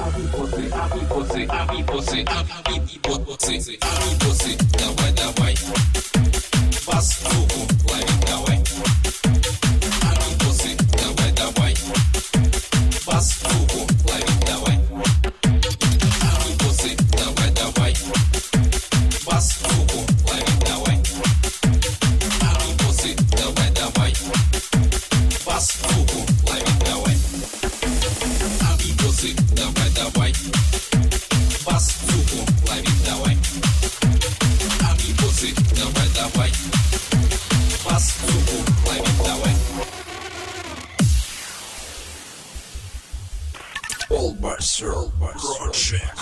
Abi posse, abi posse, abi posse, abi posse, abi posse. давай, давай. By Sir project.